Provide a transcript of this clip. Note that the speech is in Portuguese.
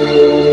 Música